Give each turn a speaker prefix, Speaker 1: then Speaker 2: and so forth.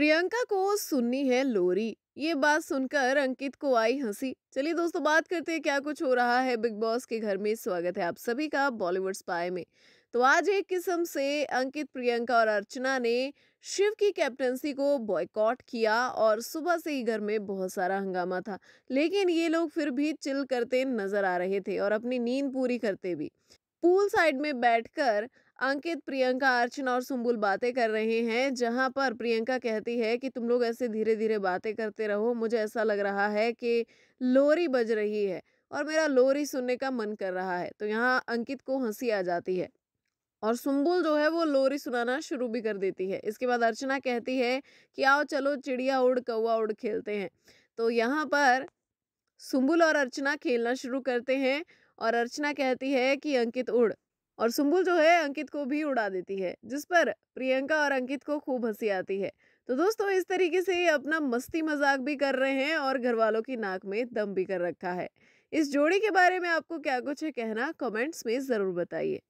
Speaker 1: प्रियंका को सुननी है लोरी। ये बात सुनकर अंकित को आई हँसी। चलिए दोस्तों, बात करते हैं क्या कुछ हो रहा है बिग बॉस के घर में। स्वागत है आप सभी का बॉलीवुड स्पाई में। तो आज एक किस्म से अंकित, प्रियंका और अर्चना ने शिव की कैप्टनसी को बॉयकॉट किया और सुबह से ही घर में बहुत सारा हंगामा था। लेकिन ये लोग फिर भी चिल करते नज़र आ रहे थे और अपनी नींद पूरी करते भी। पूल साइड में बैठकर अंकित, प्रियंका, अर्चना और सुम्बुल बातें कर रहे हैं, जहाँ पर प्रियंका कहती है कि, तुम लोग ऐसे धीरे धीरे बातें करते रहो, मुझे ऐसा लग रहा है कि लोरी बज रही है और मेरा लोरी सुनने का मन कर रहा है। तो यहाँ अंकित को हँसी आ जाती है और सुम्बुल जो है वो लोरी सुनाना शुरू भी कर देती है। इसके बाद अर्चना कहती है कि, आओ चलो चिड़िया उड़ कौआ उड़ खेलते हैं। तो यहाँ पर सुम्बुल और अर्चना खेलना शुरू करते हैं और अर्चना कहती है कि अंकित उड़, और सुम्बुल जो है अंकित को भी उड़ा देती है, जिस पर प्रियंका और अंकित को खूब हँसी आती है। तो दोस्तों, इस तरीके से ये अपना मस्ती मज़ाक भी कर रहे हैं और घर वालों की नाक में दम भी कर रखा है। इस जोड़ी के बारे में आपको क्या कुछ है कहना, कमेंट्स में ज़रूर बताइए।